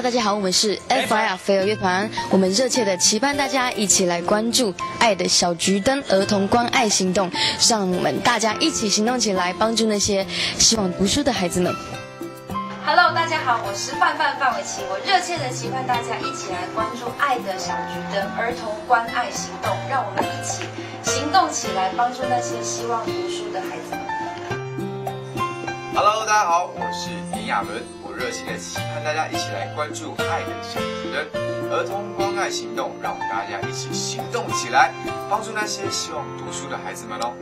大家好，我们是 FIR 飞儿乐团，我们热切的期盼大家一起来关注爱的小桔灯儿童关爱行动，让我们大家一起行动起来，帮助那些希望读书的孩子们。Hello，大家好，我是范范范玮琪，我热切的期盼大家一起来关注爱的小桔灯儿童关爱行动，让我们一起行动起来，帮助那些希望读书。Hello，大家好，我是林亚伦，我热情的期盼大家一起来关注爱的小桔灯儿童关爱行动，让我们大家一起行动起来，帮助那些希望读书的孩子们哦。